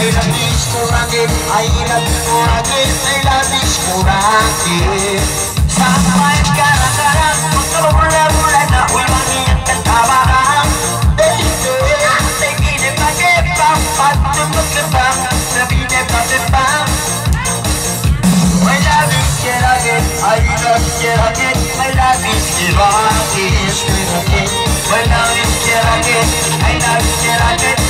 Kuraki, I love this Kuraki. Sampai sekarang-sekarang, untuk mula-mula nak ulangi yang ketabahan. Baby, tinggi pakai bang, patu berkembang, lebih dekat depan. I love you, Siraki, I love Siraki, I love Siraki, Siraki. I love you, Siraki, I love Siraki, I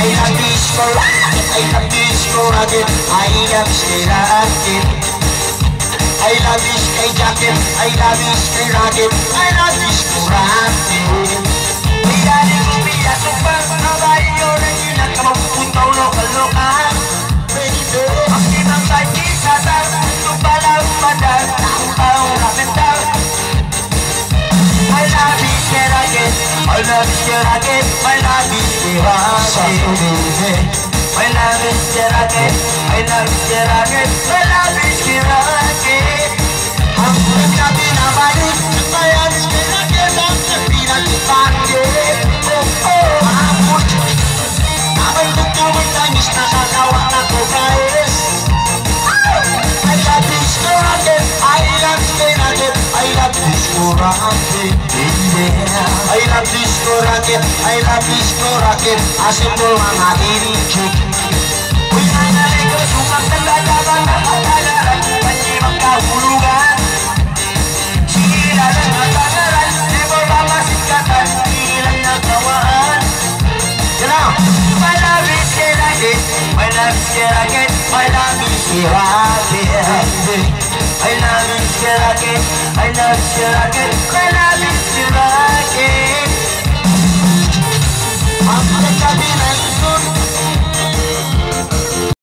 I love disco rocket, I love disco rocket, I love sky rocket. I love this sky jacket, I love this sky rocket, I love disco Siragin. I love you, Siragin. This rocket, yeah. I love this rocket, I love this rocket, assemble mga irinchik. Uy, nanay ko, sumak ng lalaban na patagaran, pati magkahulugan. Sila lang ang tagaran, di ba mamasikatan, ilan na. You know, my love is Siragin, my love is Siragin, my love is Siragin. I love I love Siragin, my love is Siragin. Ang kagabi